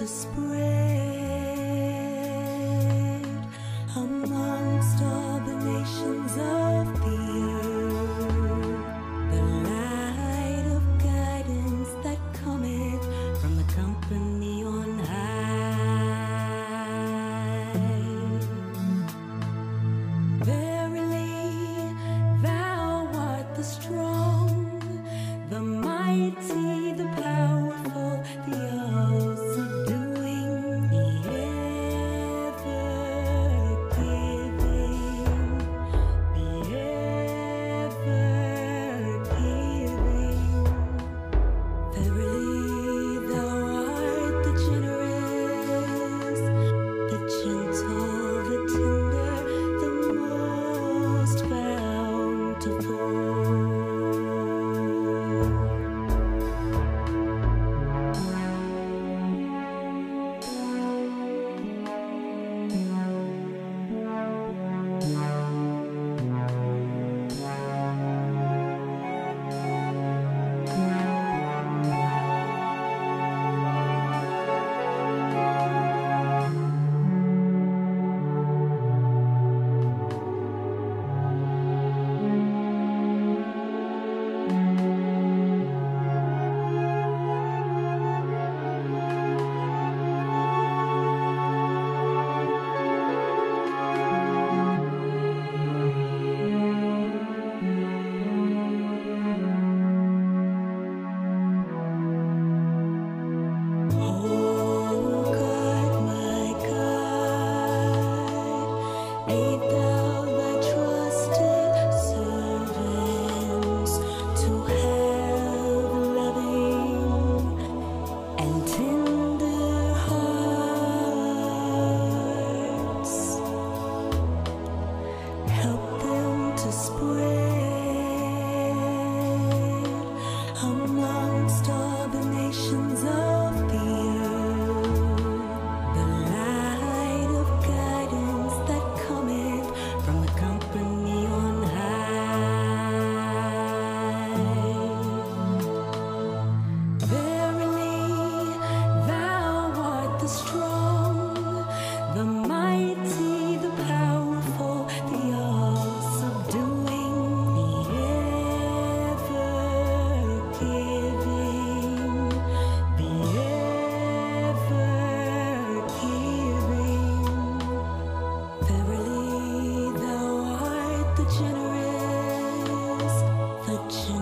to spread Verily,